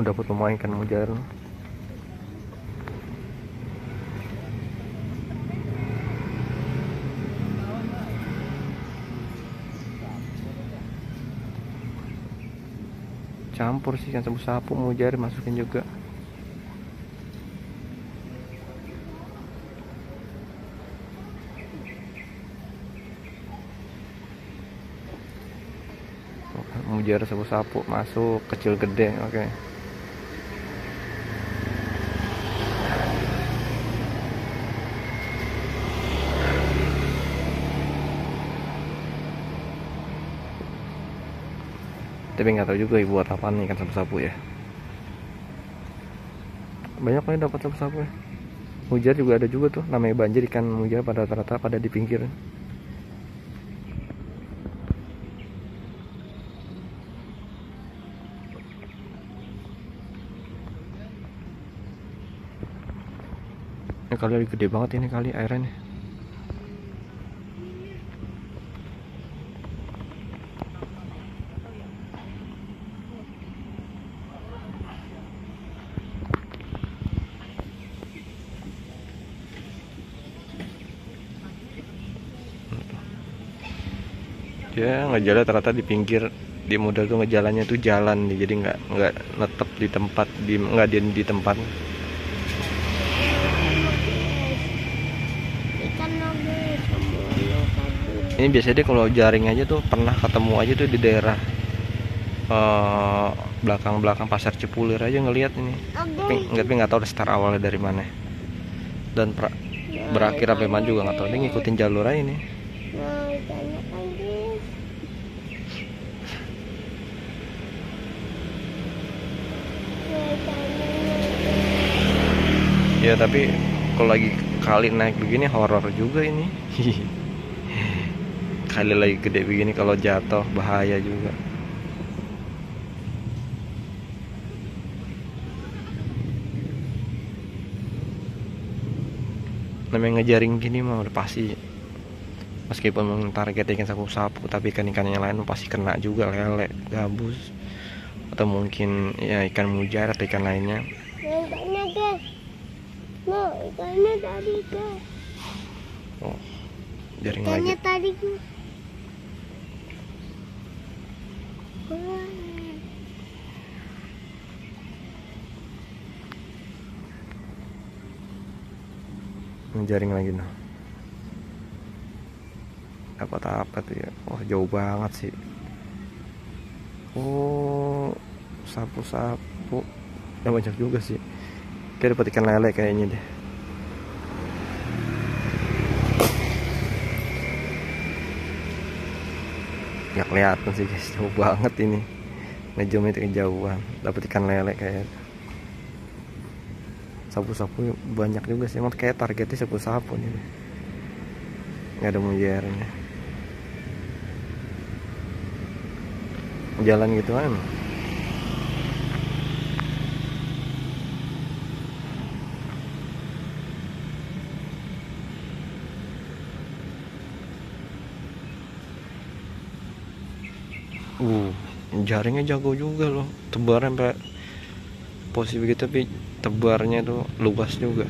udah dapat memainkan mujair campur sih kan sapu-sapu mujair masukin juga mujair sapu-sapu masuk kecil gede oke okay. Tapi nggak tahu juga buat apa nih kan sapu-sapu ya. Banyak nih dapat sapu-sapu ya. Mujar juga ada juga tuh namanya banjir ikan mujar pada rata-rata pada di pinggir. Ini kali gede banget ini kali airnya dia ngejalan ternyata di pinggir di modal tuh ngejalannya tuh jalan nih jadi nggak nggak netep di tempat di nggak di di tempat. Ini biasanya dia kalau jaring aja tuh pernah ketemu aja tuh di daerah belakang-belakang uh, pasar Cipulir aja ngelihat ini. Tapi nggak tapi nggak tahu start awalnya dari mana. Dan pra, berakhir apa mana juga nggak tahu. Dia ngikutin jalur aja ini ya tapi kalau lagi kali naik begini horor juga ini. Kali lagi gede begini kalau jatuh bahaya juga. Namanya ngejaring gini mah udah pasti meskipun target ikan sapu-sapu tapi ikan-ikan yang lain pasti kena juga lele gabus atau mungkin ya ikan mujair atau ikan lainnya Mau ikannya tadi guys. Oh, jaring ikannya lagi. tadi Jaring lagi noh. Dapat apa tuh ya? Wah jauh banget sih. Oh, sapu-sapu. Ya banyak juga sih. Kayak dapat ikan lele kayaknya deh. Gak kelihatan sih guys, jauh banget ini. Ngejum itu kejauhan. Dapat ikan lele kayak. Sapu-sapu banyak juga sih. Emang kayak targetnya sapu-sapu nih. Gak ada mujarnya. Jalan gitu kan. uh jaringnya jago juga loh tebar sampai posisi begitu tapi tebarnya tuh luas juga